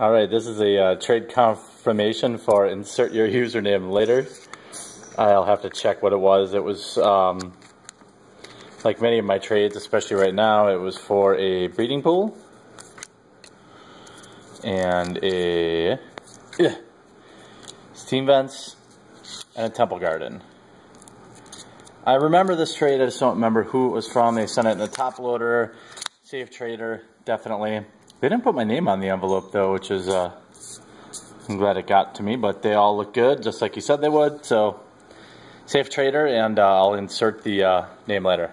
All right, this is a uh, trade confirmation for insert your username later. I'll have to check what it was. It was, um, like many of my trades, especially right now, it was for a breeding pool and a yeah, steam vents and a temple garden. I remember this trade, I just don't remember who it was from. They sent it in a top loader, safe trader, definitely. They didn't put my name on the envelope though, which is, uh, I'm glad it got to me, but they all look good, just like you said they would. So, safe trader, and uh, I'll insert the uh, name later.